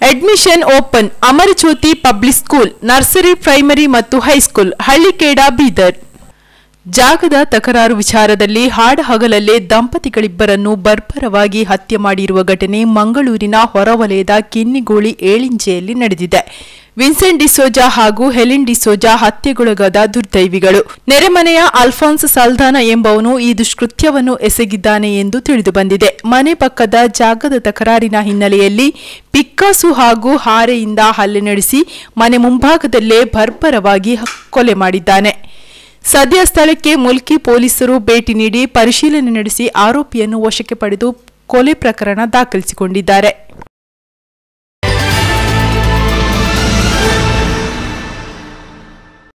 Admission open Amarjyoti public school nursery primary ಮತ್ತು high school Hallikheda Bidar ಜಾಗದ ತಕರಾರು ವಿಚಾರದಲ್ಲಿ ಹಾಡ ಹಗಲಲ್ಲೇ ದಂಪತಿಗಳಿಬ್ಬರನ್ನು ಬರ್ಬರವಾಗಿ ಹತ್ಯೆ ಮಾಡಿರುವ ಘಟನೆ ಮಂಗಳೂರಿನ ಹೊರವಲಯದ ಕಿನ್ನಿಗೋಳಿ ಏಳಿಂಜೆಯಲ್ಲಿ ನಡೆದಿದೆ. ವಿನ್ಸೆಂಟ್ ಡಿಸೋಜಾ ಹಾಗೂ ಹೆಲಿನ್ ಡಿಸೋಜಾ ಹತ್ಯೆಗೊಳಗಾದ ದುರ್ದೈವಿಗಳು. ನೆರೆಮನೆಯ ಅಲ್ಫಾನ್ಸ್ ಸಲ್ದಾನ ಎಂಬವನು ಈ ದುಷ್ಕೃತ್ಯವನ್ನು ಎಸಗಿದ್ದಾನೆ ಎಂದು ತಿಳಿದುಬಂದಿದೆ ಮನೆ ಪಕ್ಕದ ಜಾಗದ ತಕರಾರಿನ ಹಿನ್ನೆಲೆಯಲ್ಲಿ ಪಿಕ್ಕಾಸು ಹಾಗೂ ಹಾರೆಯಿಂದ ಹಲ್ಲೆ ನಡೆಸಿ ಮನೆ ಮುಂಭಾಗದಲ್ಲೇ ಭರ್ಭರವಾಗಿ ಕೊಲೆ ಮಾಡಿದ್ದಾನೆ. ಸದ್ಯ ಸ್ಥಳಕ್ಕೆ ಮುಲ್ಕಿ ಪೊಲೀಸರು ಭೇಟಿ ನೀಡಿ ಪರಿಶೀಲನೆ ನಡೆಸಿ ಆರೋಪಿಯನ್ನು ವಶಕ್ಕೆ ಪಡೆದು ಕೊಲೆ ಪ್ರಕರಣ ದಾಖಲಿಸಿಕೊಂಡಿದ್ದಾರೆ.